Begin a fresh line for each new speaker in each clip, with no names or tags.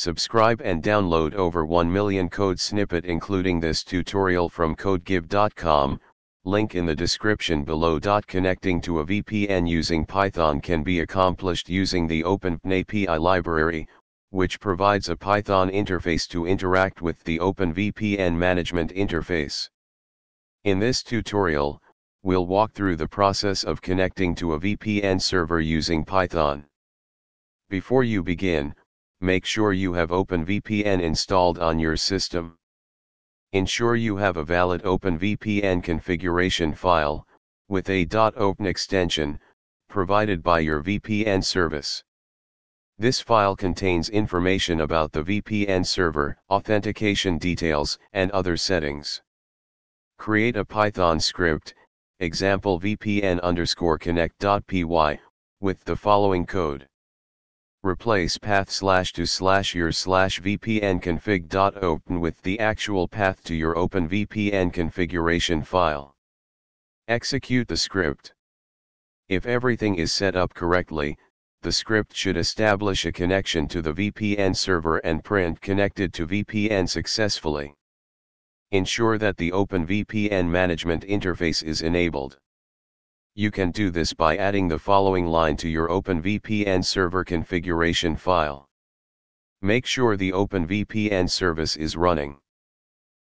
Subscribe and download over 1 million code snippet including this tutorial from codegive.com, link in the description below. Connecting to a VPN using Python can be accomplished using the OpenVPN API library, which provides a Python interface to interact with the OpenVPN management interface. In this tutorial, we'll walk through the process of connecting to a VPN server using Python. Before you begin, make sure you have OpenVPN installed on your system. Ensure you have a valid OpenVPN configuration file, with a .open extension, provided by your VPN service. This file contains information about the VPN server, authentication details, and other settings. Create a Python script, example vpn underscore connect.py, with the following code. Replace path slash to slash your slash vpn config dot open with the actual path to your OpenVPN configuration file. Execute the script. If everything is set up correctly, the script should establish a connection to the VPN server and print connected to VPN successfully. Ensure that the OpenVPN management interface is enabled. You can do this by adding the following line to your OpenVPN server configuration file. Make sure the OpenVPN service is running.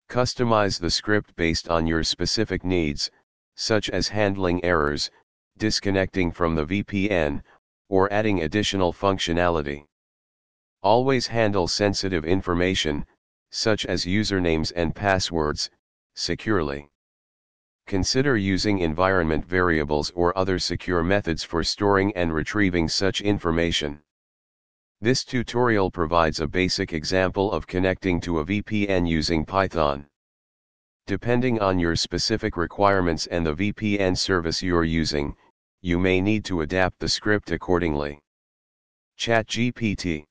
Customize the script based on your specific needs, such as handling errors, disconnecting from the VPN, or adding additional functionality. Always handle sensitive information, such as usernames and passwords, securely. Consider using environment variables or other secure methods for storing and retrieving such information. This tutorial provides a basic example of connecting to a VPN using Python. Depending on your specific requirements and the VPN service you're using, you may need to adapt the script accordingly. ChatGPT